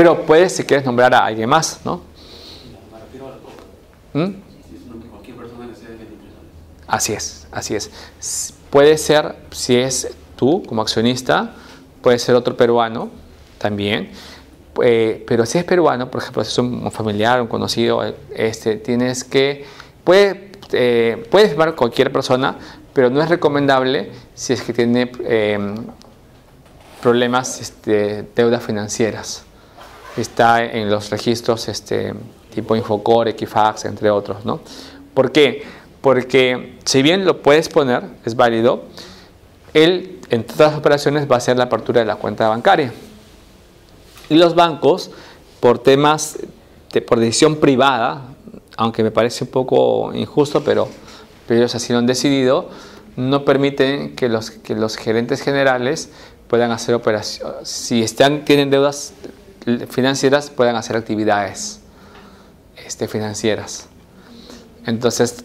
Eh, pero puedes, si quieres, nombrar a alguien más, ¿no? ¿Mm? Así es, así es. Puede ser, si es tú como accionista, puede ser otro peruano también. Eh, pero si es peruano, por ejemplo, si es un familiar, un conocido, este, tienes que, puede, eh, firmar cualquier persona, pero no es recomendable si es que tiene em, problemas, este, deudas financieras. Está en los registros este, tipo Infocore, Equifax, entre otros. ¿no? ¿Por qué? Porque si bien lo puedes poner, es válido, él en todas las operaciones va a ser la apertura de la cuenta bancaria. Y los bancos, por temas, de, por decisión privada, aunque me parece un poco injusto, pero, pero ellos así lo han decidido, no permiten que los, que los gerentes generales puedan hacer operaciones, si están, tienen deudas financieras, puedan hacer actividades este, financieras. Entonces,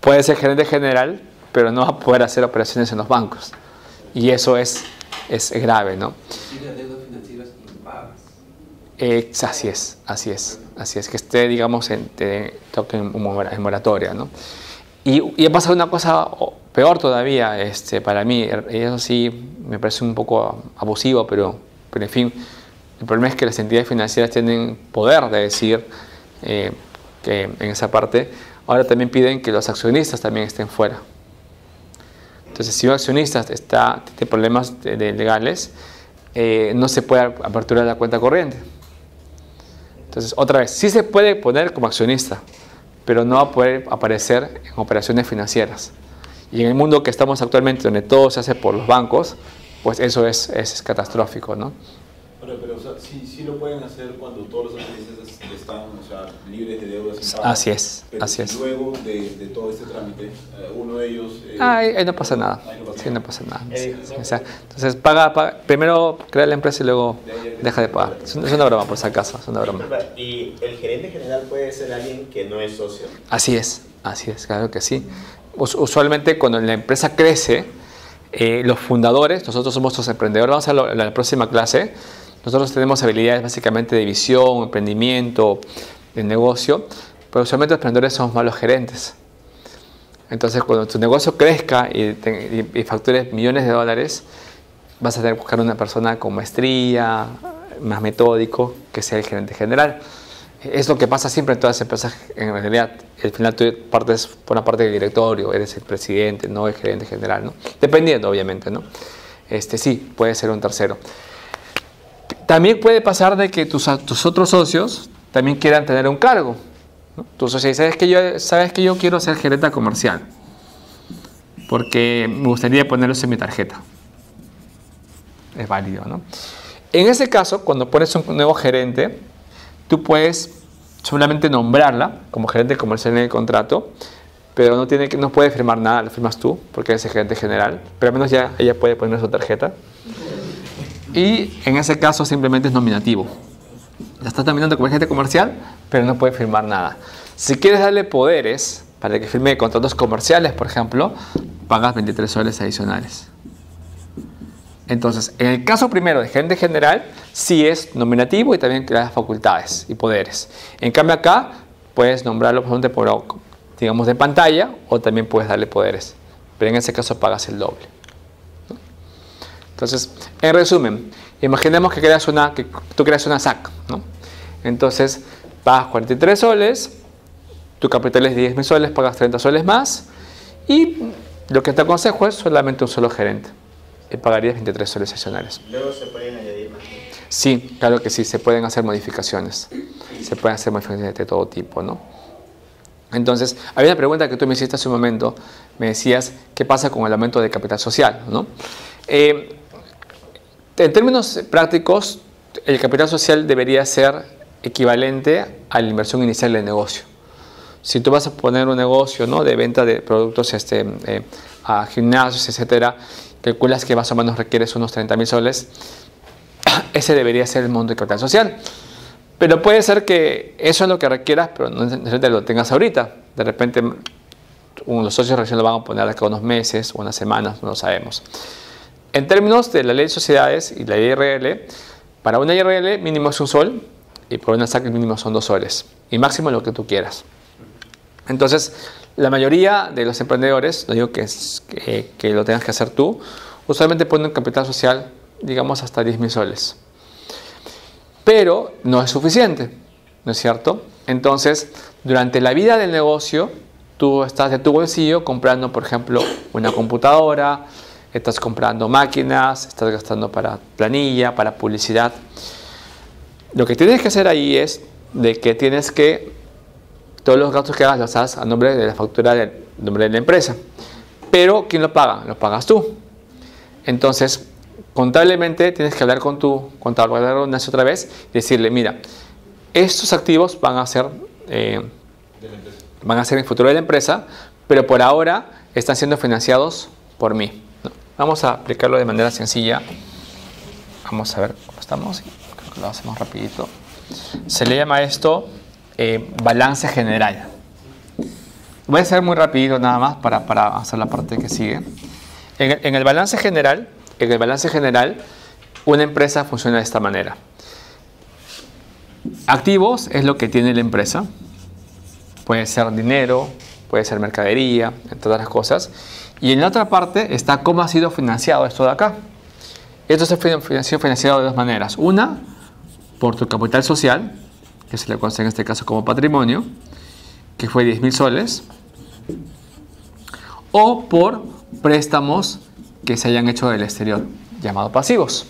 puede ser gerente general, pero no va a poder hacer operaciones en los bancos. Y eso es, es grave, ¿no? Eh, así es, así es, así es, que esté, digamos, en, toque en, moratoria, ¿no? Y, ha pasado una cosa peor todavía este, para mí, y eso sí me parece un poco abusivo, pero, pero en fin, el problema es que las entidades financieras tienen poder de decir eh, que en esa parte, ahora también piden que los accionistas también estén fuera. Entonces, si un accionista está, tiene problemas legales, eh, no se puede aperturar la cuenta corriente. Entonces, otra vez, sí se puede poner como accionista, pero no va a poder aparecer en operaciones financieras. Y en el mundo que estamos actualmente, donde todo se hace por los bancos, pues eso es, es catastrófico, ¿no? Pero, pero o sea, sí, sí, lo pueden hacer cuando todos los accionistas están o sea, libres de deudas. Así es, pero así es. Luego de, de, todo este trámite, eh, uno de ellos... Eh, ah, ahí, no pasa nada. Ahí no pasa sí, no pasa nada. o sea, entonces, paga, paga, primero crea la empresa y luego deja de pagar. Es una broma, por si acaso, es una broma. ¿Y el gerente general puede ser alguien que no es socio? Así es, así es, claro que sí. Usualmente cuando la empresa crece, eh, los fundadores, nosotros somos los emprendedores, vamos a la, la próxima clase, nosotros tenemos habilidades básicamente de visión, emprendimiento, de negocio, pero usualmente los emprendedores somos malos gerentes. Entonces, cuando tu negocio crezca y, y, factures millones de dólares, vas a tener que buscar una persona con maestría, más metódico, que sea el gerente general. Es lo que pasa siempre en todas las empresas. En realidad, al final tú partes por una parte del directorio, eres el presidente, no el gerente general, ¿no? Dependiendo, obviamente, ¿no? Este, sí, puede ser un tercero. También puede pasar de que tus, tus otros socios también quieran tener un cargo. ¿no? Tus socios ¿sabes que, yo, sabes que yo quiero ser gerente comercial, porque me gustaría ponerlos en mi tarjeta. Es válido, ¿no? En ese caso, cuando pones un nuevo gerente, tú puedes solamente nombrarla como gerente comercial en el contrato, pero no, tiene que, no puede firmar nada, lo firmas tú, porque eres el gerente general, pero al menos ya ella puede poner su tarjeta. Y en ese caso simplemente es nominativo. La estás nominando como agente comercial, pero no puede firmar nada. Si quieres darle poderes para que firme contratos comerciales, por ejemplo, pagas 23 soles adicionales. Entonces, en el caso primero de gerente general, sí es nominativo y también crea facultades y poderes. En cambio acá, puedes nombrarlo por, digamos, de pantalla o también puedes darle poderes. Pero en ese caso pagas el doble. Entonces, en resumen, imaginemos que, creas una, que tú creas una SAC, ¿no? Entonces, pagas 43 soles, tu capital es 10 mil soles, pagas 30 soles más y lo que te aconsejo es solamente un solo gerente pagarías 23 soles adicionales. Luego se pueden añadir más. Sí, claro que sí, se pueden hacer modificaciones. Se pueden hacer modificaciones de todo tipo, ¿no? Entonces, había una pregunta que tú me hiciste hace un momento, me decías, ¿qué pasa con el aumento de capital social? ¿no? Eh, en términos prácticos, el capital social debería ser equivalente a la inversión inicial del negocio. Si tú vas a poner un negocio ¿no? de venta de productos este, eh, a gimnasios, etcétera, calculas que más o menos requieres unos 30 mil soles, ese debería ser el monto de capital social. Pero puede ser que eso es lo que requieras, pero no necesariamente lo tengas ahorita. De repente, los socios recién lo van a poner acá unos meses unas semanas, no lo sabemos. En términos de la ley de sociedades y la IRL, Para una IRL mínimo es un sol y por una SAC mínimo son dos soles. Y máximo lo que tú quieras. Entonces, la mayoría de los emprendedores, no digo que, que, lo tengas que hacer tú, usualmente ponen capital social, digamos, hasta 10 mil soles. Pero no es suficiente, ¿no es cierto? Entonces, durante la vida del negocio, tú estás de tu bolsillo comprando, por ejemplo, una computadora, estás comprando máquinas, estás gastando para planilla, para publicidad. Lo que tienes que hacer ahí es de que tienes que, todos los gastos que hagas los hagas a nombre de la factura del nombre de la empresa. Pero, ¿quién lo paga? Lo pagas tú. Entonces, contablemente tienes que hablar con tu contador, otra vez y decirle, mira, estos activos van a ser... Eh, van a ser en el futuro de la empresa, pero por ahora están siendo financiados por mí. Vamos a aplicarlo de manera sencilla. Vamos a ver cómo estamos. Creo que lo hacemos rapidito. Se le llama esto eh, balance general. Voy a hacer muy rapidito nada más para, para hacer la parte que sigue. En el, balance general, en el balance general, una empresa funciona de esta manera. Activos es lo que tiene la empresa. Puede ser dinero, puede ser mercadería, entre otras cosas. Y en la otra parte está cómo ha sido financiado esto de acá. Esto se ha financiado de dos maneras. Una, por tu capital social, que se le conoce en este caso como patrimonio, que fue 10 mil soles, o por préstamos que se hayan hecho del exterior, llamados pasivos.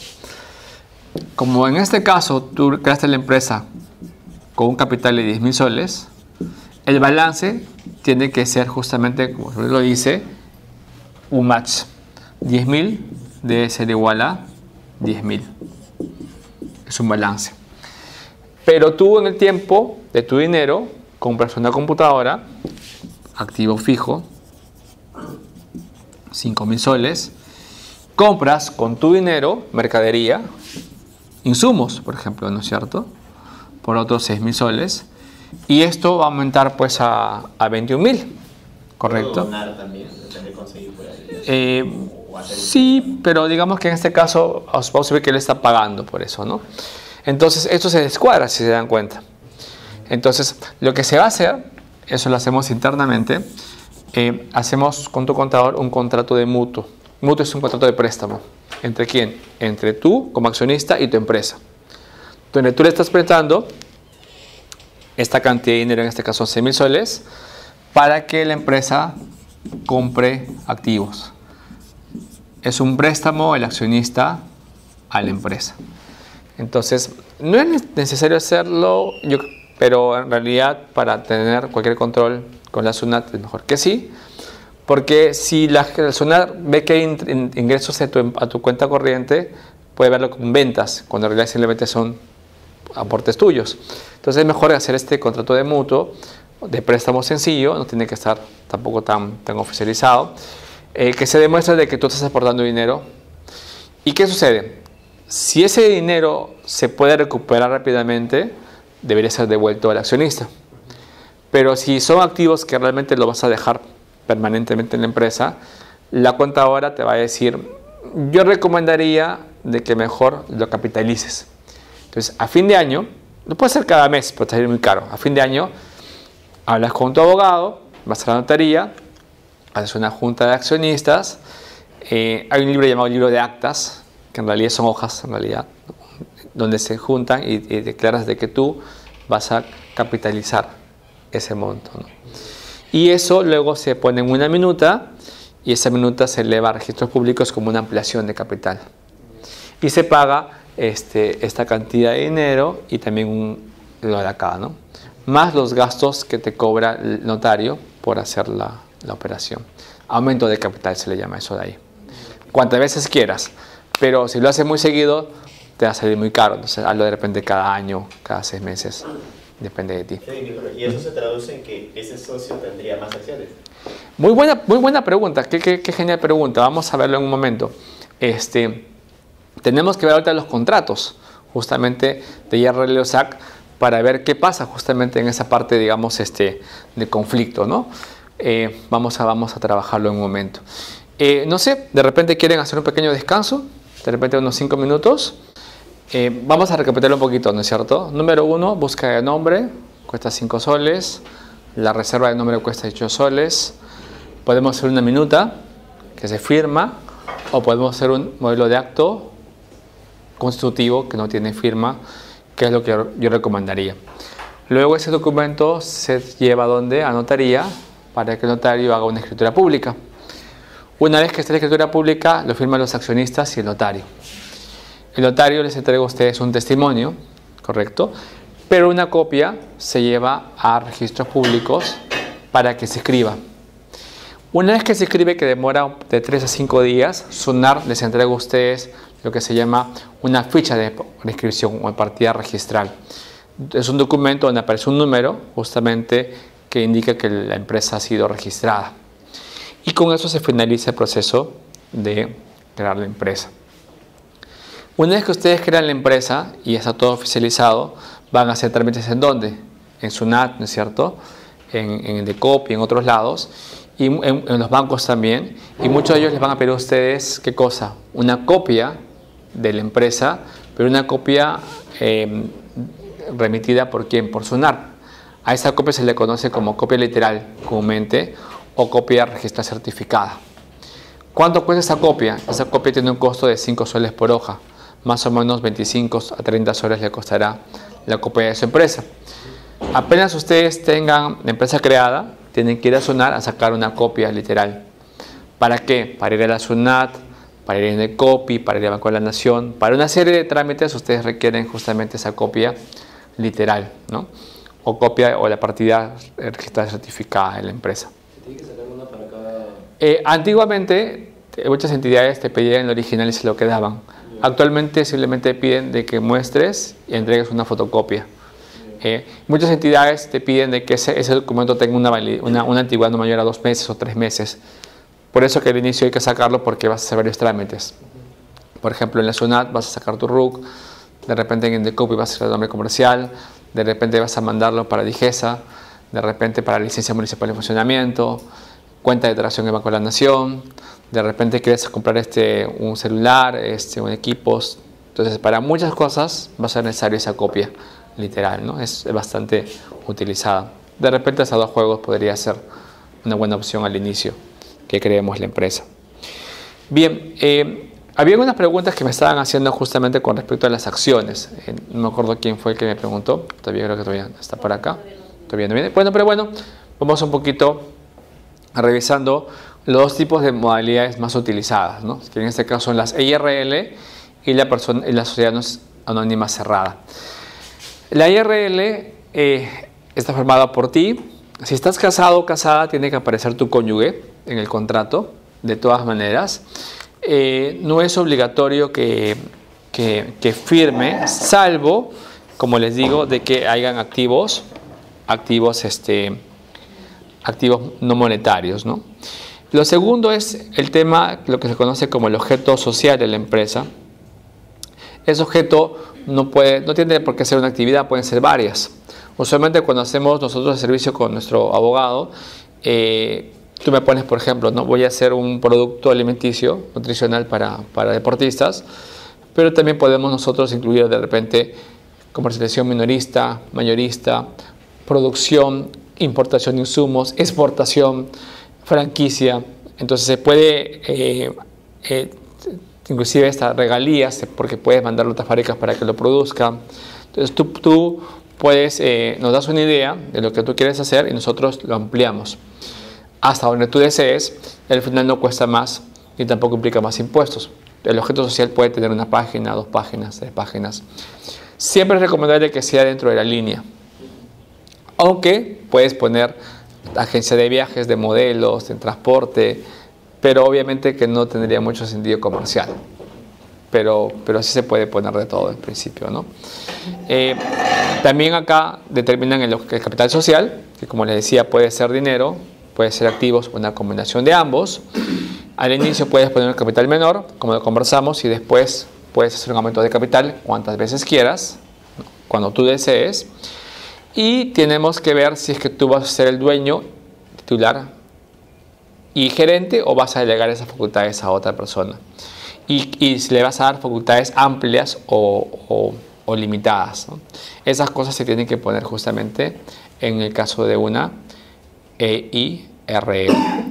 Como en este caso tú creaste la empresa con un capital de 10 mil soles, el balance tiene que ser justamente, como lo dice, un match. 10.000 debe ser igual a 10.000. Es un balance. Pero tú en el tiempo de tu dinero compras una computadora, activo fijo, 5.000 soles, compras con tu dinero mercadería, insumos, por ejemplo, ¿no es cierto? Por otros 6.000 soles y esto va a aumentar pues a, a 21 mil, ¿correcto? donar también, conseguir por ahí. Eh, sí, pero digamos que en este caso vamos a ver que él está pagando por eso, ¿no? Entonces esto se descuadra si se dan cuenta. Entonces lo que se va a hacer, eso lo hacemos internamente, eh, hacemos con tu contador un contrato de mutuo. Mutuo es un contrato de préstamo. ¿Entre quién? Entre tú como accionista y tu empresa. Donde tú le estás prestando esta cantidad de dinero, en este caso 11 mil soles, para que la empresa compre activos. Es un préstamo el accionista a la empresa. Entonces, no es necesario hacerlo, pero en realidad para tener cualquier control con la SUNAT es mejor que sí, porque si la, SUNAT ve que hay ingresos a tu, cuenta corriente, puede verlo como ventas, cuando en realidad simplemente son aportes tuyos. Entonces es mejor hacer este contrato de mutuo, de préstamo sencillo, no tiene que estar tampoco tan, tan oficializado, eh, que se demuestre de que tú estás aportando dinero. ¿Y qué sucede? Si ese dinero se puede recuperar rápidamente, debería ser devuelto al accionista. Pero si son activos que realmente lo vas a dejar permanentemente en la empresa, la cuenta ahora te va a decir, yo recomendaría de que mejor lo capitalices. Entonces, a fin de año, no puede ser cada mes, puede salir muy caro. A fin de año, hablas con tu abogado, vas a la notaría, haces una junta de accionistas. Eh, hay un libro llamado libro de actas, que en realidad son hojas, en realidad, donde se juntan y, declaras de que tú vas a capitalizar ese monto. Y eso luego se pone en una minuta y esa minuta se eleva a registros públicos como una ampliación de capital. Y se paga este, esta cantidad de dinero y también lo de acá, ¿no? Más los gastos que te cobra el notario por hacer la, la operación. Aumento de capital se le llama eso de ahí. Cuantas veces quieras, pero si lo haces muy seguido, te va a salir muy caro. Entonces, hazlo de repente cada año, cada seis meses. Depende de ti. ¿Y eso se traduce en que ese socio tendría más acciones? Muy buena, muy buena pregunta. Qué, qué, qué genial pregunta. Vamos a verlo en un momento. Este, tenemos que ver ahorita los contratos justamente de IRL y OSAC para ver qué pasa justamente en esa parte, digamos, este, de conflicto, ¿no? Eh, vamos, a, vamos a trabajarlo en un momento. Eh, no sé, de repente quieren hacer un pequeño descanso, de repente unos cinco minutos, Eh, vamos a recapitular un poquito, ¿no es cierto? Número uno, búsqueda de nombre, cuesta 5 soles. La reserva de nombre cuesta 8 soles. Podemos hacer una minuta que se firma o podemos hacer un modelo de acto constitutivo que no tiene firma, que es lo que yo recomendaría. Luego ese documento se lleva donde? A notaría para que el notario haga una escritura pública. Una vez que esté la escritura pública, lo firman los accionistas y el notario. El notario les entrega a ustedes un testimonio, ¿correcto? Pero una copia se lleva a registros públicos para que se escriba. Una vez que se escribe, que demora de 3 a 5 días, SUNAR les entrega a ustedes lo que se llama una ficha de inscripción o partida registral. Es un documento donde aparece un número justamente que indica que la empresa ha sido registrada. Y con eso se finaliza el proceso de crear la empresa. Una vez que ustedes crean la empresa y está todo oficializado, van a hacer trámites en dónde? En SUNAT, ¿no es cierto? En, en DECOP y en otros lados. Y en, los bancos también. Y muchos de ellos les van a pedir a ustedes, ¿qué cosa? Una copia de la empresa, pero una copia em, remitida por quién? Por SUNAT. A esa copia se le conoce como copia literal comúnmente o copia registrada certificada. ¿Cuánto cuesta esa copia? Esa copia tiene un costo de 5 soles por hoja más o menos 25 a 30 soles le costará la copia de su empresa. Apenas ustedes tengan la empresa creada, tienen que ir a SUNAT a sacar una copia literal. ¿Para qué? Para ir a la SUNAT, para ir en el COPI, para ir al Banco de la Nación, para una serie de trámites ustedes requieren justamente esa copia literal, ¿no? O copia o la partida registrada certificada de la empresa. ¿Tiene que sacar una para cada...? Eh, antiguamente muchas entidades te pedían el original y se lo quedaban. Actualmente simplemente piden de que muestres y entregues una fotocopia. Eh, muchas entidades te piden de que ese, documento tenga una, una, antigüedad no mayor a dos meses o tres meses. Por eso que al inicio hay que sacarlo porque vas a hacer varios trámites. Por ejemplo, en la SUNAT vas a sacar tu RUC, de repente en el copy vas a hacer el nombre comercial, de repente vas a mandarlo para Digesa, de repente para licencia municipal de funcionamiento, cuenta de tracción en Banco de la Nación, de repente quieres comprar este, un celular, este, un equipos. Entonces, para muchas cosas va a ser necesario esa copia literal, ¿no? Es bastante utilizada. De repente, esos dos juegos podría ser una buena opción al inicio que creemos la empresa. Bien, eh, había algunas preguntas que me estaban haciendo justamente con respecto a las acciones. Eh, no me acuerdo quién fue el que me preguntó. Todavía creo que todavía está por acá. Todavía no viene. Bueno, pero bueno, vamos un poquito revisando los dos tipos de modalidades más utilizadas, ¿no? que en este caso son las IRL y la, persona, la sociedad anónima cerrada. La IRL eh, está formada por ti. Si estás casado o casada, tiene que aparecer tu cónyuge en el contrato, de todas maneras. Eh, no es obligatorio que, firme, salvo, como les digo, de que hayan activos, activos, este, activos no monetarios, ¿no? Lo segundo es el tema, lo que se conoce como el objeto social de la empresa. Ese objeto no, puede, no tiene por qué ser una actividad, pueden ser varias. Usualmente cuando hacemos nosotros el servicio con nuestro abogado, eh, tú me pones, por ejemplo, no voy a hacer un producto alimenticio, nutricional para, para deportistas, pero también podemos nosotros incluir de repente comercialización minorista, mayorista, producción, importación de insumos, exportación, franquicia. Entonces se puede, eh, eh, inclusive estas regalías, porque puedes mandarlo a otras fábricas para que lo produzcan. Entonces tú, tú puedes, eh, nos das una idea de lo que tú quieres hacer y nosotros lo ampliamos hasta donde tú desees. Al final no cuesta más y tampoco implica más impuestos. El objeto social puede tener una página, dos páginas, tres páginas. Siempre es recomendable que sea dentro de la línea. Aunque puedes poner agencia de viajes, de modelos, de transporte, pero obviamente que no tendría mucho sentido comercial. Pero, pero sí se puede poner de todo en principio. ¿no? Eh, también acá determinan el, el, capital social, que como les decía puede ser dinero, puede ser activos, una combinación de ambos. Al inicio puedes poner un capital menor, como lo conversamos, y después puedes hacer un aumento de capital cuantas veces quieras, cuando tú desees. Y tenemos que ver si es que tú vas a ser el dueño, titular y gerente o vas a delegar esas facultades a otra persona. y, si le vas a dar facultades amplias o, limitadas. Esas cosas se tienen que poner justamente en el caso de una EIRL.